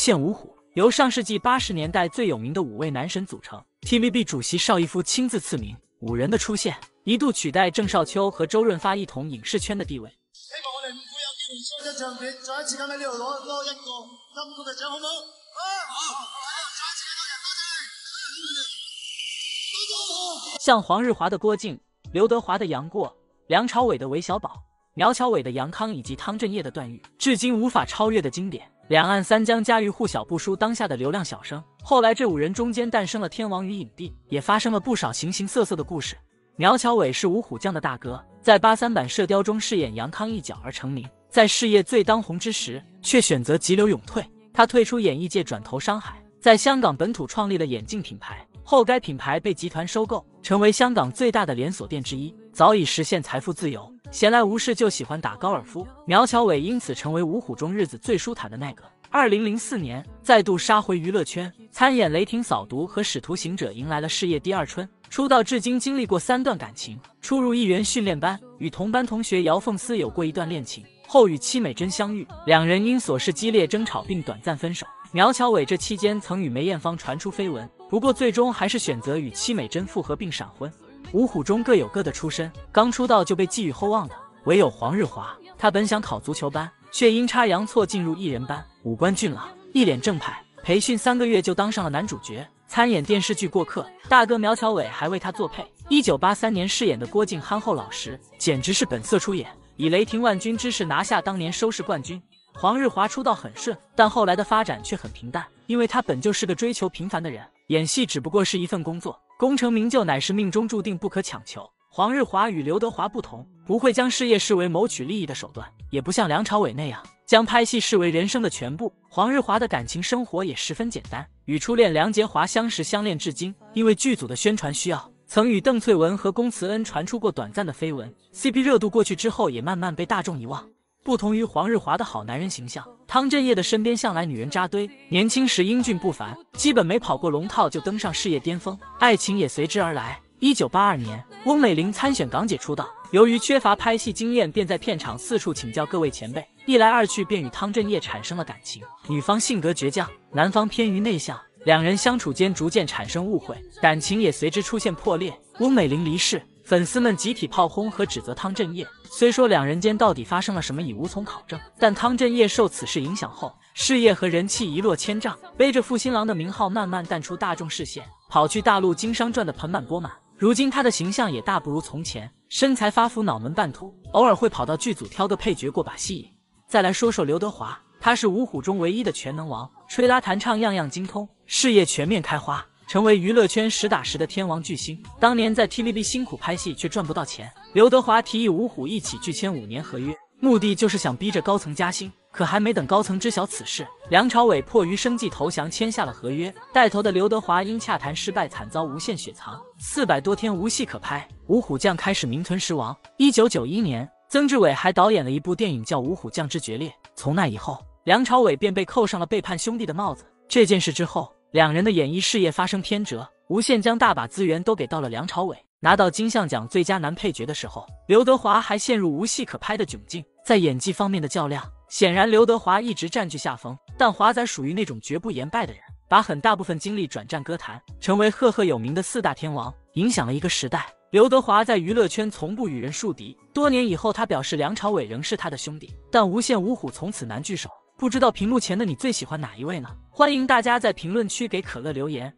现五虎由上世纪八十年代最有名的五位男神组成，TVB 主席邵逸夫亲自赐名。五人的出现一度取代郑少秋和周润发一同影视圈的地位。像黄日华的郭靖、刘德华的杨过、梁朝伟的韦小宝、苗侨伟的杨康以及汤镇业的段誉，至今无法超越的经典。两岸三江家喻户晓，不输当下的流量小生。后来这五人中间诞生了天王与影帝，也发生了不少形形色色的故事。苗侨伟是五虎将的大哥，在八三版《射雕》中饰演杨康一角而成名，在事业最当红之时，却选择急流勇退。他退出演艺界，转投商海，在香港本土创立了眼镜品牌。后该品牌被集团收购，成为香港最大的连锁店之一，早已实现财富自由。闲来无事就喜欢打高尔夫，苗侨伟因此成为五虎中日子最舒坦的那个。二零零四年再度杀回娱乐圈，参演《雷霆扫毒》和《使徒行者》，迎来了事业第二春。出道至今经历过三段感情，初入艺员训练班，与同班同学姚凤思有过一段恋情，后与戚美珍相遇，两人因琐事激烈争吵并短暂分手。苗侨伟这期间曾与梅艳芳传出绯闻，不过最终还是选择与戚美珍复合并闪婚。五虎中各有各的出身，刚出道就被寄予厚望的唯有黄日华。他本想考足球班，却阴差阳错进入艺人班，五官俊朗，一脸正派，培训三个月就当上了男主角，参演电视剧《过客》。大哥苗侨伟还为他作配。一九八三年饰演的郭靖憨厚老实，简直是本色出演，以雷霆万钧之势拿下当年收视冠军。黄日华出道很顺，但后来的发展却很平淡，因为他本就是个追求平凡的人，演戏只不过是一份工作。功成名就乃是命中注定，不可强求。黄日华与刘德华不同，不会将事业视为谋取利益的手段，也不像梁朝伟那样将拍戏视为人生的全部。黄日华的感情生活也十分简单，与初恋梁洁华相识相恋至今，因为剧组的宣传需要，曾与邓萃雯和龚慈恩传出过短暂的绯闻。CP 热度过去之后，也慢慢被大众遗忘。不同于黄日华的好男人形象，汤镇业的身边向来女人扎堆。年轻时英俊不凡，基本没跑过龙套就登上事业巅峰，爱情也随之而来。一九八二年，翁美玲参选港姐出道，由于缺乏拍戏经验，便在片场四处请教各位前辈。一来二去，便与汤镇业产生了感情。女方性格倔强，男方偏于内向，两人相处间逐渐产生误会，感情也随之出现破裂。翁美玲离世。粉丝们集体炮轰和指责汤镇业。虽说两人间到底发生了什么已无从考证，但汤镇业受此事影响后，事业和人气一落千丈，背着负心郎的名号慢慢淡出大众视线，跑去大陆经商赚得盆满钵满。如今他的形象也大不如从前，身材发福，脑门半秃，偶尔会跑到剧组挑个配角过把戏瘾。再来说说刘德华，他是五虎中唯一的全能王，吹拉弹唱样样精通，事业全面开花。成为娱乐圈实打实的天王巨星。当年在 TVB 辛苦拍戏却赚不到钱，刘德华提议五虎一起拒签五年合约，目的就是想逼着高层加薪。可还没等高层知晓此事，梁朝伟迫于生计投降，签下了合约。带头的刘德华因洽谈失败，惨遭无限雪藏，四百多天无戏可拍，五虎将开始名存实亡。一九九一年，曾志伟还导演了一部电影叫《五虎将之决裂》。从那以后，梁朝伟便被扣上了背叛兄弟的帽子。这件事之后。两人的演艺事业发生偏折，无线将大把资源都给到了梁朝伟。拿到金像奖最佳男配角的时候，刘德华还陷入无戏可拍的窘境。在演技方面的较量，显然刘德华一直占据下风。但华仔属于那种绝不言败的人，把很大部分精力转战歌坛，成为赫赫有名的四大天王，影响了一个时代。刘德华在娱乐圈从不与人树敌。多年以后，他表示梁朝伟仍是他的兄弟，但无线五虎从此难聚首。不知道屏幕前的你最喜欢哪一位呢？欢迎大家在评论区给可乐留言。